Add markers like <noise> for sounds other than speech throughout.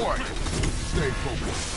Warning. Stay focused.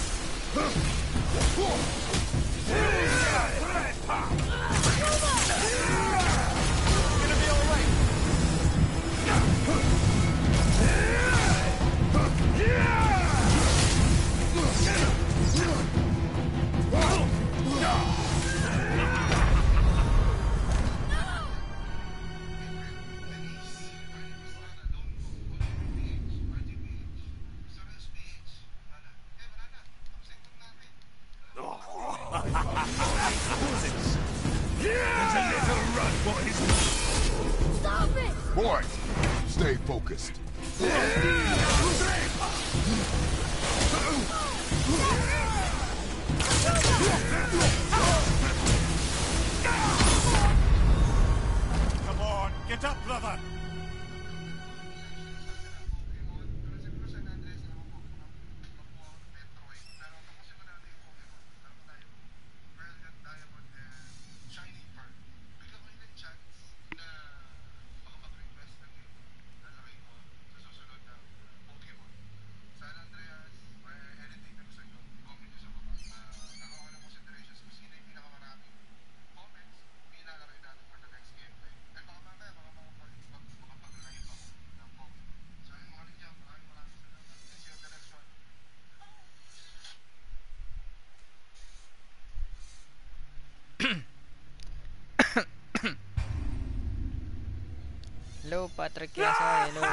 tranquila de nuevo.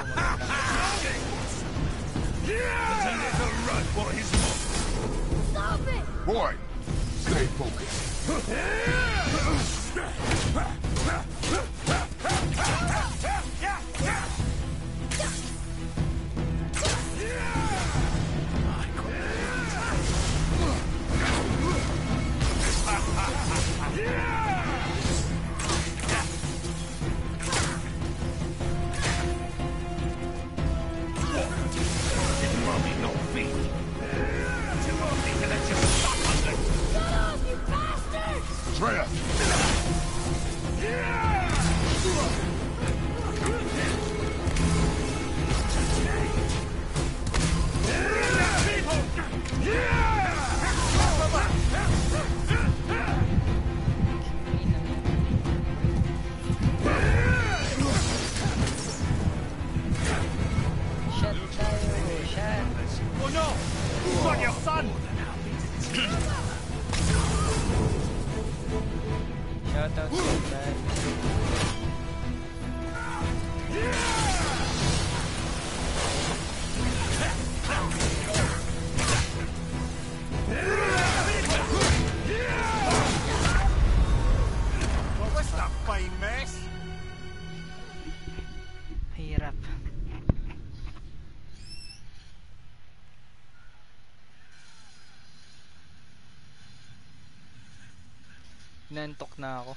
Boy, stay focused. Nantok na ako.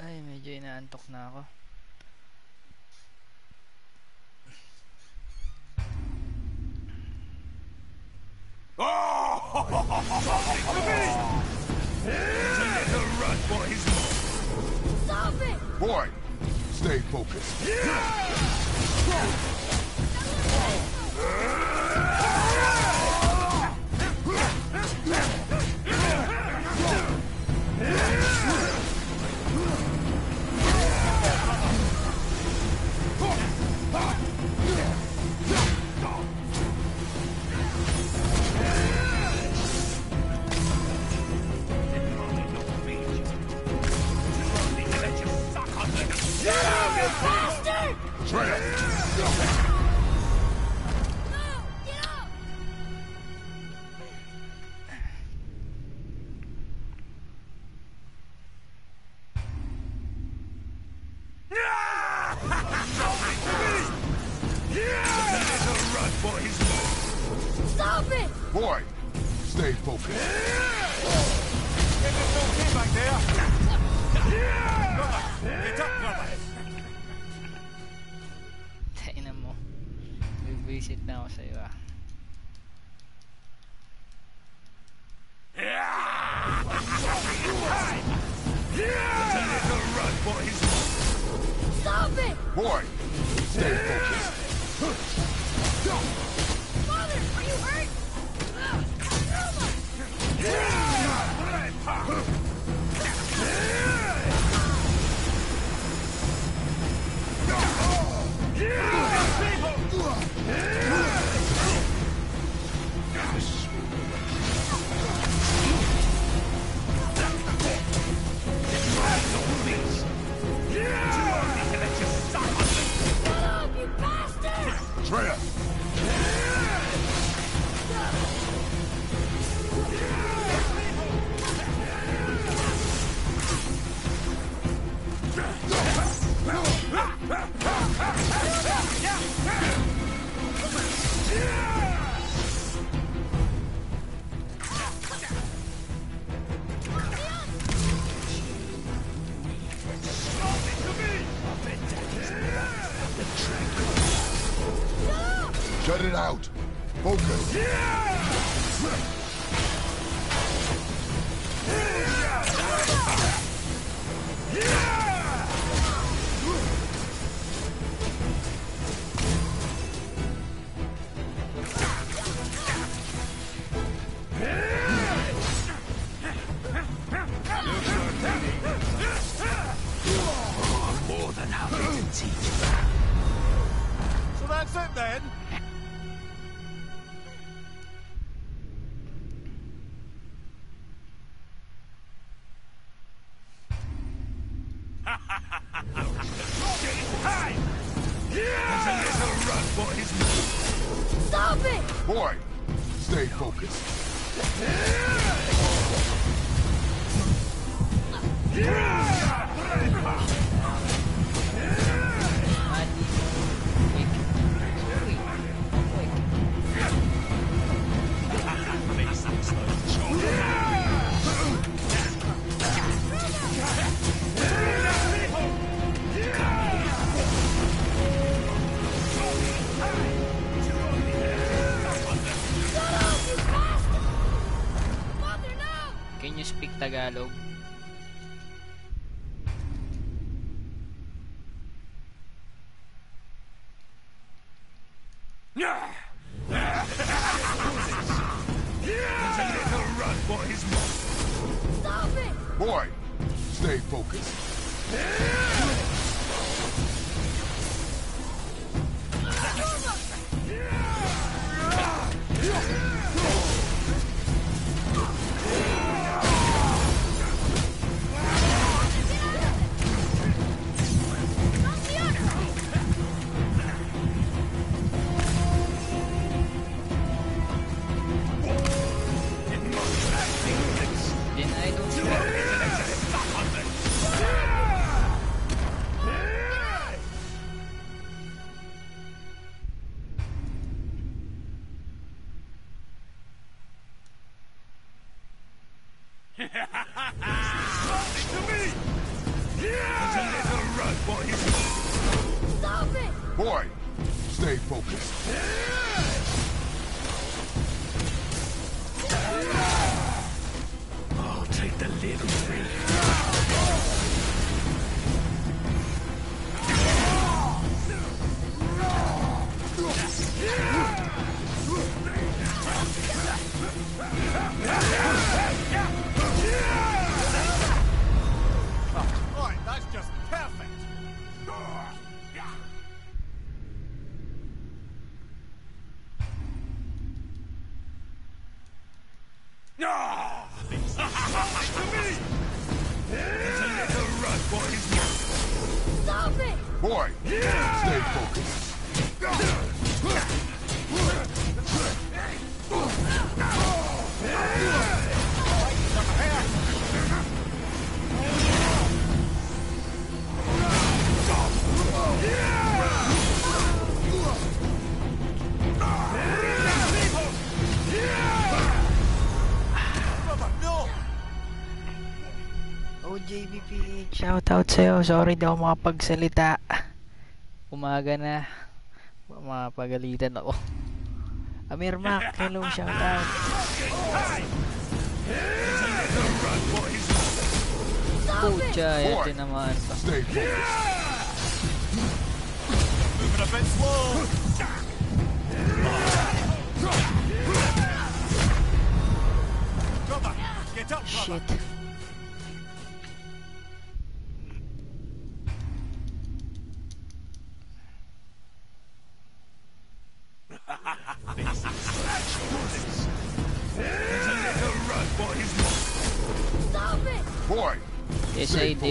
Ay, medyo inaantok na ako. point. Stay focused. Yeah! trail. Tagalog. Boy, stay focused. OJBPH, shoutout sa'yo. Sorry daw makapagsalita. Umaga na. Mapagalitan ako. Amir Mac, hello, shoutout. Pucha, yan naman. pa. Moving a Shit.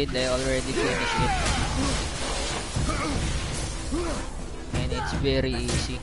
did, already finished it. And it's very easy.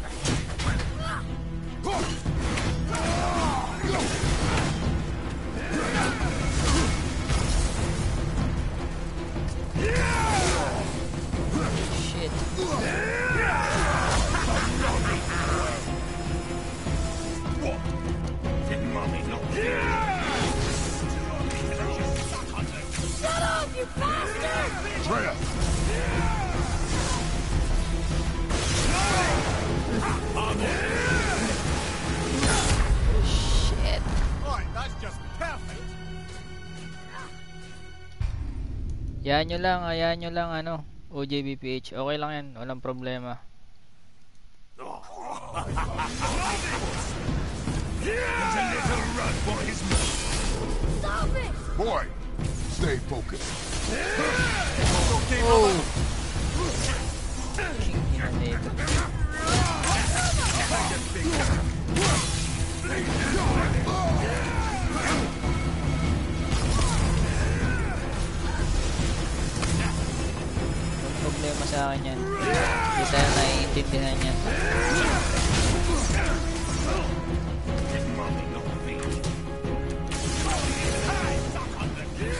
Hayaan nyo lang, hayaan nyo lang, ano, OJBPH. Okay lang yan, walang problema. He's a little run for his money. Stop Boy, stay focused. Oh. problema sa akin yan. Hindi tayo naiintindihan yan.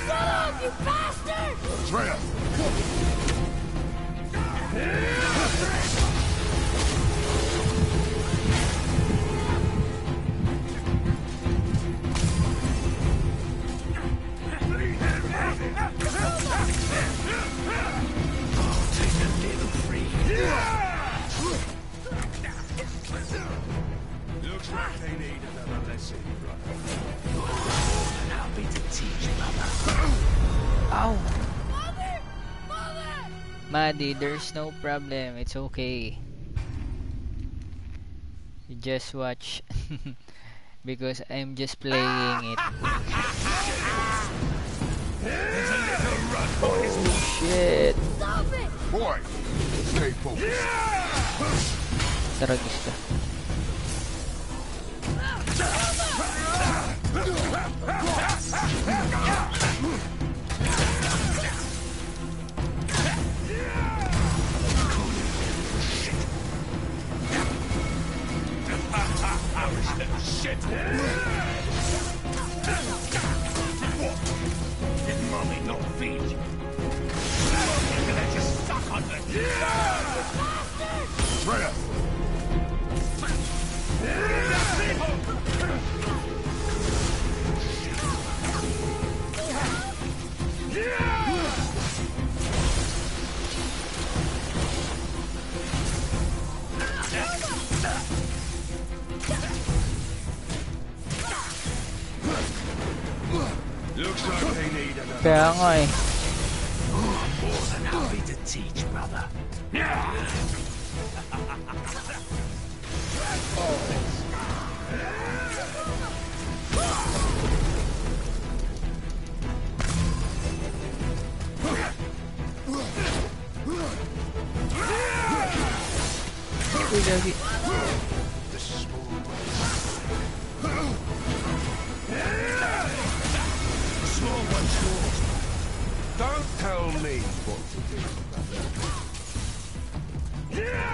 Shut up, you bastard! Atreus! already. There's no problem. It's okay. You just watch. <laughs> because I'm just playing it. Oh shit. Boy, stay focused. Tara it! Kaya nga eh. Kill me. Yeah!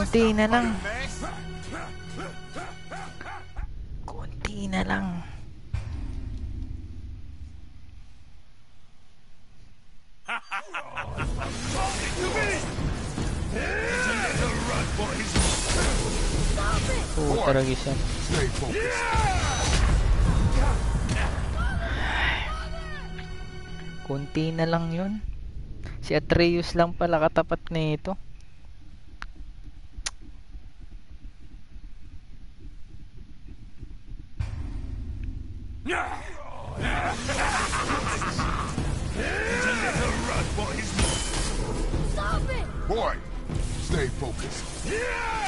Kunti na lang. Kunti na lang. Oo, oh, taragi siya. Kunti na lang yun. Si Atreus lang pala katapat ito. Stay focused. Yeah!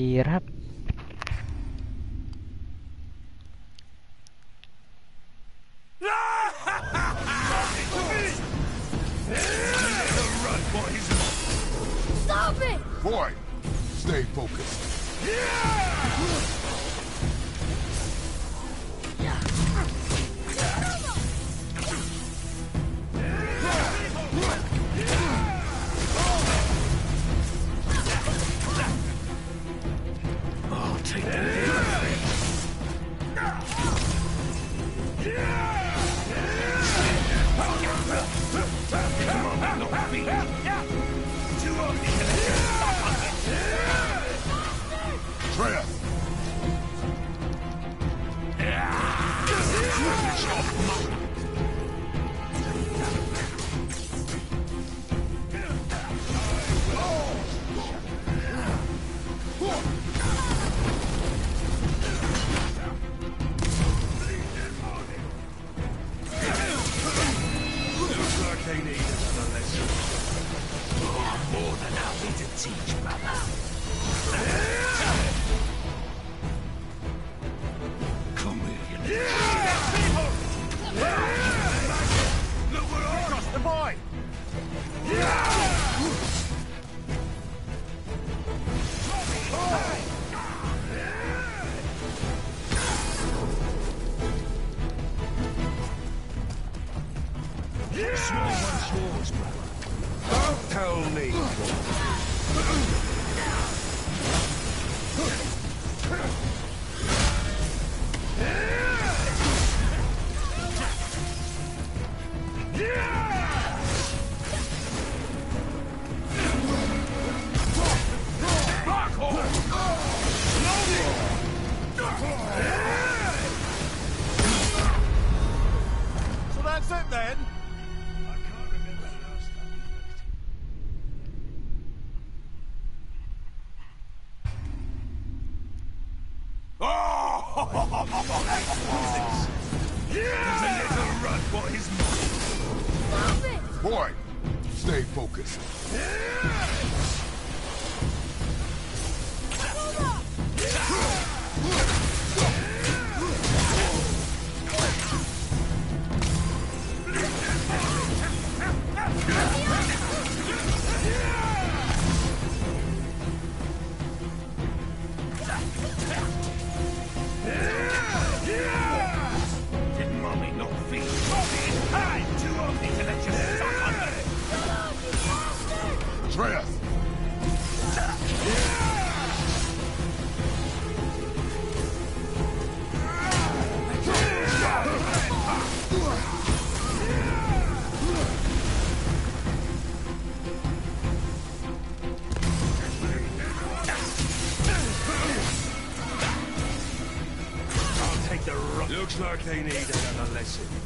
Kirap. Stop it! Boy, stay focused. Yeah! siege, brother. Boy, stay focused. they need another lesson.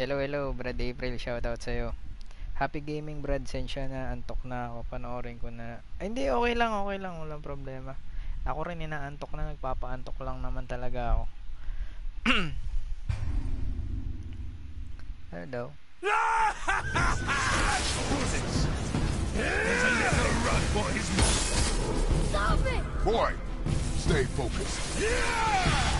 Hello, hello, Brad April. Shoutout sa'yo. Happy gaming, Brad. Sensya na. Antok na ako. Panoorin ko na. Ay, hindi. Okay lang, okay lang. Walang problema. Ako rin inaantok na. Nagpapaantok lang naman talaga ako. ano <clears throat> daw? Boy, stay focused. Yeah!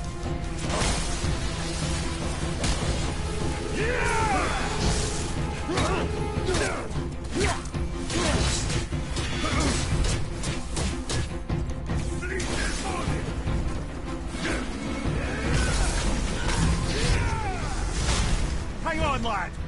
sunlight!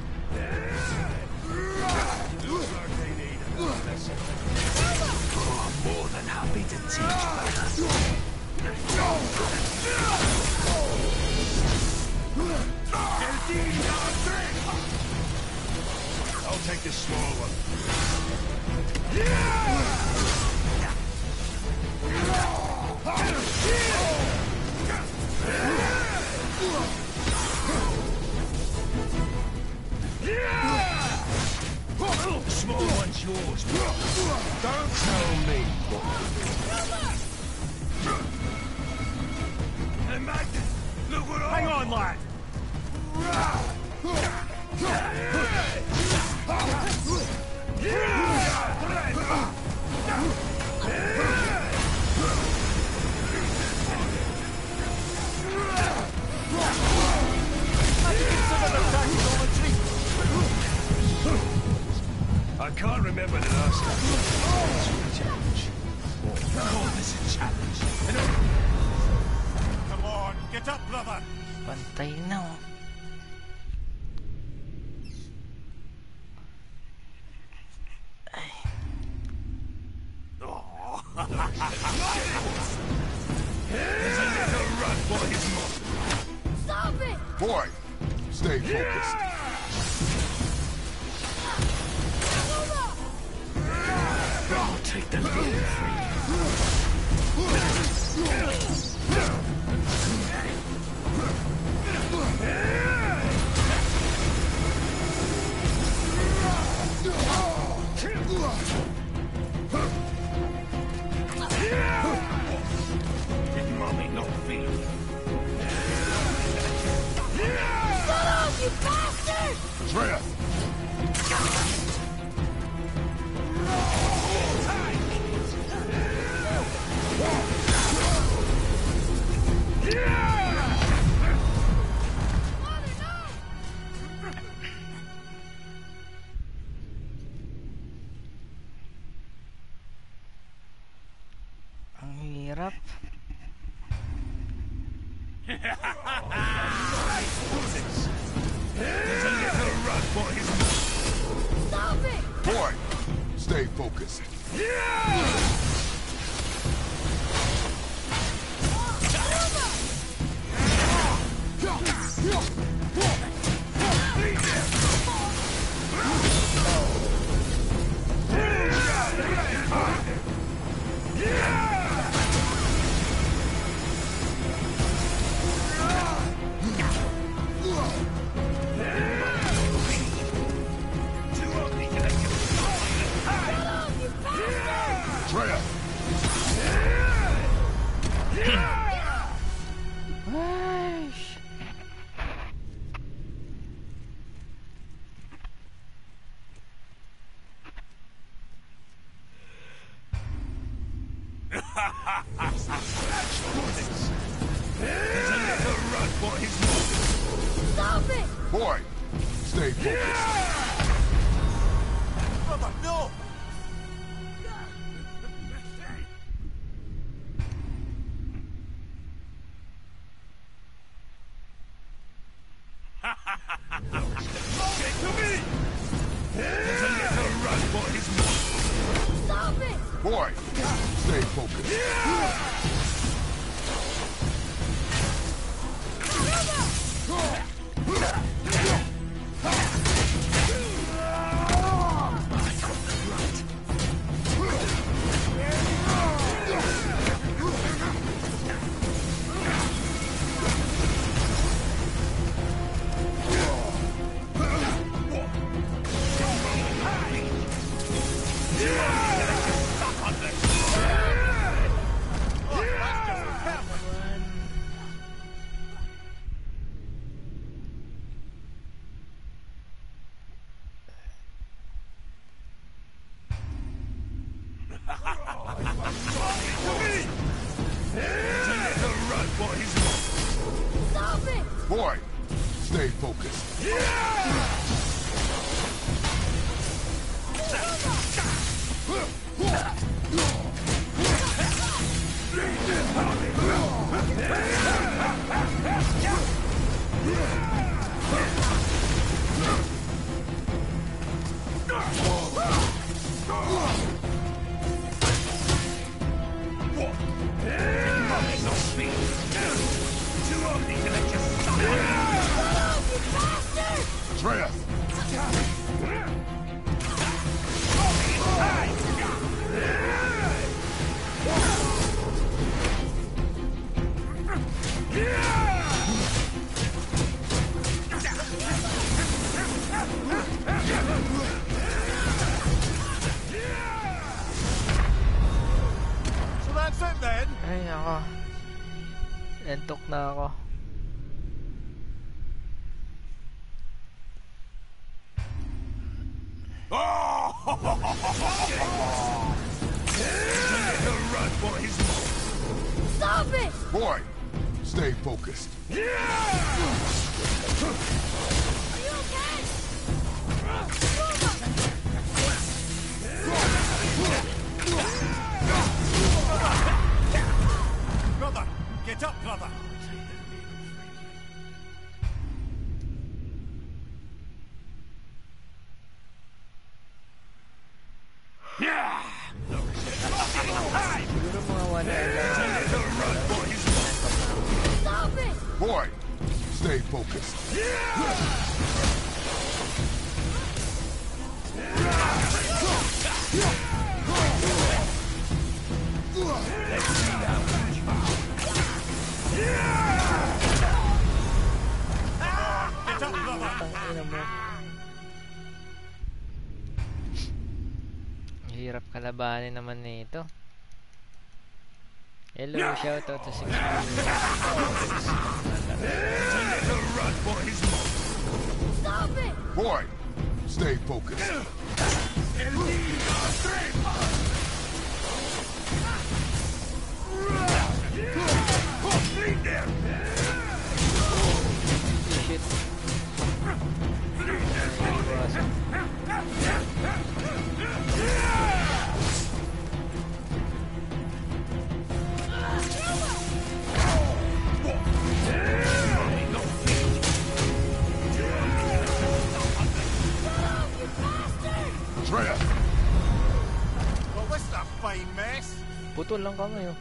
Atreus! Yeah! Boy, stay focused. Yeah! Hirap kalabanin naman nito. Na Hello, shout out to 6 Stop it! Boy, stay focused. Shit. Awesome. Putol lang kamay oh.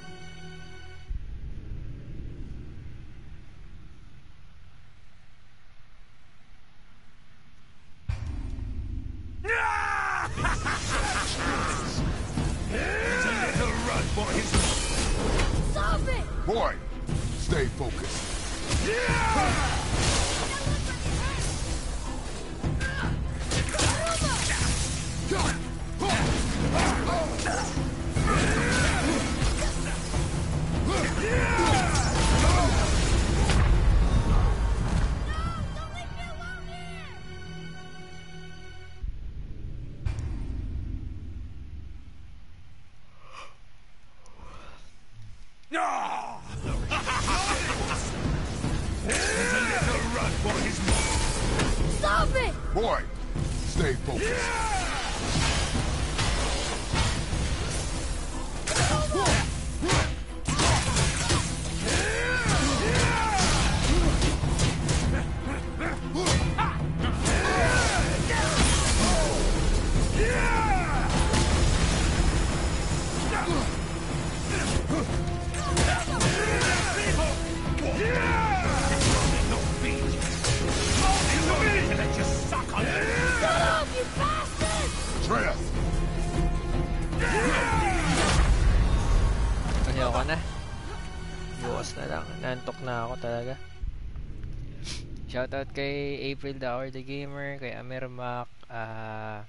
Shoutout kay April the Hour the Gamer, kay Amer Mac, uh, ah,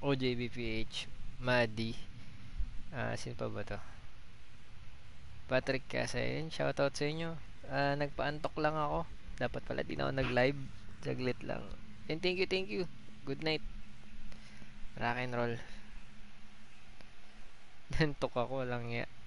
OJBPH, Maddy. Uh, sino pa ba to? Patrick Casayin. Shoutout sa inyo. Uh, nagpaantok lang ako. Dapat pala din ako nag-live. Saglit lang. And thank you, thank you. Good night. Rock and roll. <laughs> Nantok ako lang ya.